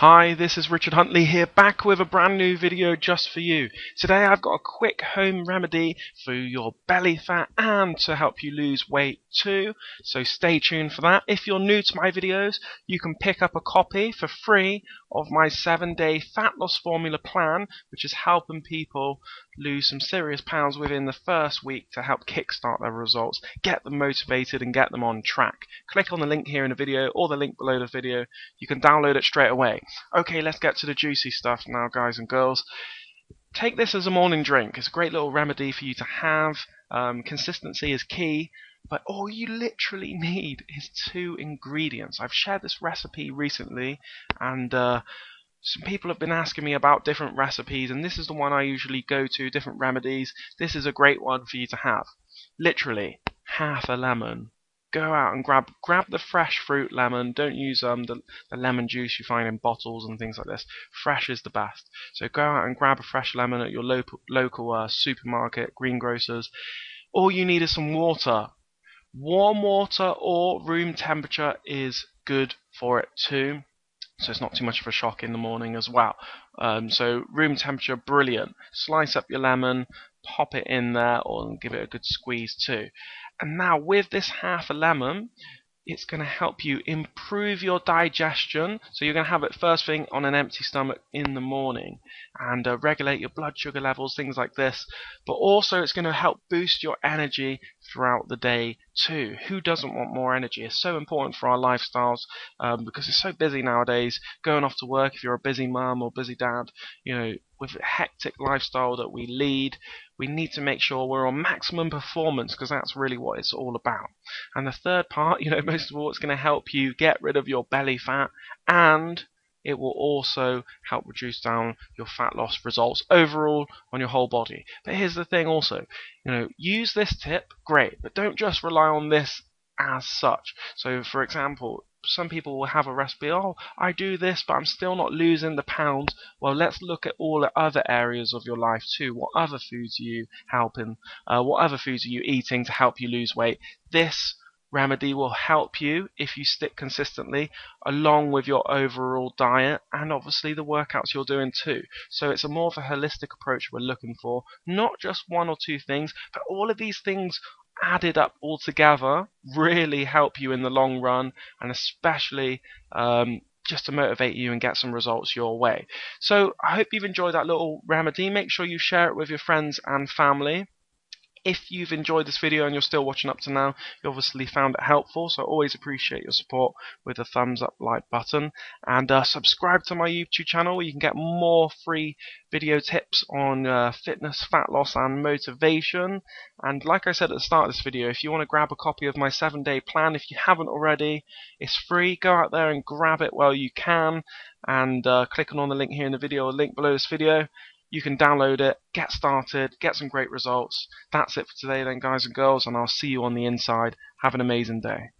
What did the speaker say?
Hi, this is Richard Huntley here, back with a brand new video just for you. Today I've got a quick home remedy for your belly fat and to help you lose weight too, so stay tuned for that. If you're new to my videos, you can pick up a copy for free of my 7-day fat loss formula plan, which is helping people lose some serious pounds within the first week to help kickstart their results, get them motivated and get them on track. Click on the link here in the video or the link below the video. You can download it straight away. Okay, let's get to the juicy stuff now, guys and girls. Take this as a morning drink. It's a great little remedy for you to have. Um, consistency is key, but all you literally need is two ingredients. I've shared this recipe recently, and uh, some people have been asking me about different recipes, and this is the one I usually go to, different remedies. This is a great one for you to have. Literally, half a lemon go out and grab grab the fresh fruit lemon. Don't use um the, the lemon juice you find in bottles and things like this. Fresh is the best. So go out and grab a fresh lemon at your local local uh, supermarket, greengrocers. All you need is some water. Warm water or room temperature is good for it too. So it's not too much of a shock in the morning as well. Um, so room temperature, brilliant. Slice up your lemon, pop it in there, or give it a good squeeze too. And now with this half a lemon, it's going to help you improve your digestion. So you're going to have it first thing on an empty stomach in the morning and uh, regulate your blood sugar levels, things like this. But also it's going to help boost your energy throughout the day too. Who doesn't want more energy? It's so important for our lifestyles um, because it's so busy nowadays. Going off to work, if you're a busy mum or busy dad, you know, with a hectic lifestyle that we lead, we need to make sure we're on maximum performance because that's really what it's all about. And the third part, you know, most of all, it's going to help you get rid of your belly fat and it will also help reduce down your fat loss results overall on your whole body. But here's the thing also, you know, use this tip, great, but don't just rely on this as such. So for example, some people will have a recipe, oh, I do this, but I'm still not losing the pounds. Well, let's look at all the other areas of your life too. What other foods are you helping? Uh, what other foods are you eating to help you lose weight? This remedy will help you if you stick consistently along with your overall diet and obviously the workouts you're doing too. So it's a more of a holistic approach we're looking for, not just one or two things, but all of these things added up all together really help you in the long run and especially um, just to motivate you and get some results your way. So I hope you've enjoyed that little remedy. Make sure you share it with your friends and family if you've enjoyed this video and you're still watching up to now, you obviously found it helpful, so I always appreciate your support with a thumbs up like button. And uh, subscribe to my YouTube channel you can get more free video tips on uh, fitness, fat loss, and motivation. And like I said at the start of this video, if you want to grab a copy of my 7-day plan, if you haven't already, it's free. Go out there and grab it while you can. And uh, clicking on the link here in the video or link below this video you can download it, get started, get some great results. That's it for today then guys and girls and I'll see you on the inside. Have an amazing day.